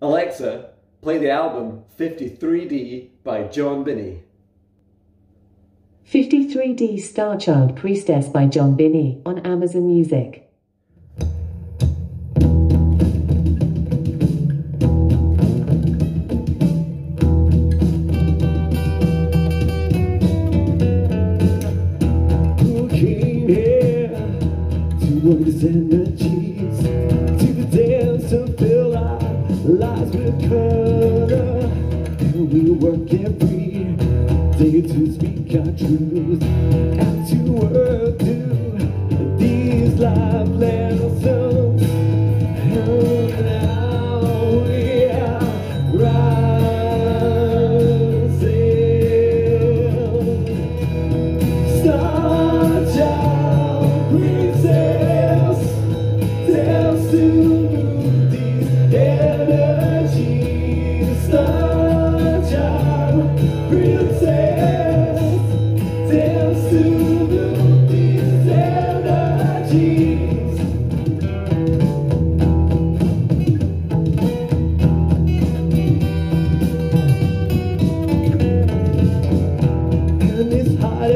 Alexa, play the album 53D by Jon Binnie. 53D Starchild Priestess by Jon Binnie on Amazon Music. Who came here to work every day to speak our truth and to work to these life lessons.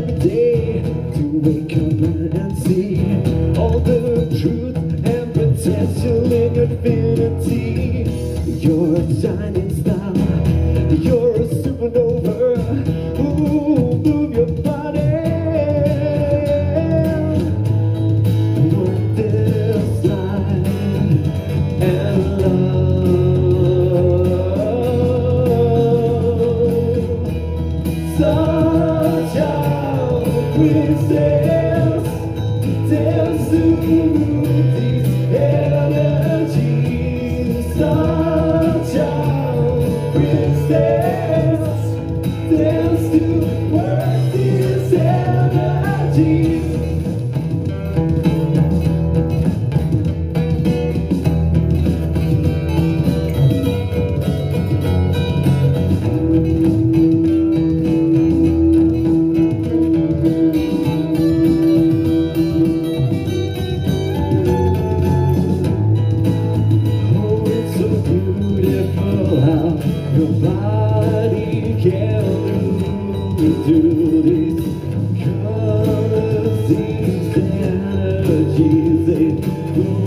Every day to wake up and see all the truth and potential in your. You're a shining star, you're a supernova. Ooh, move your body. This and love. Such dance your body can to these colors, these energies.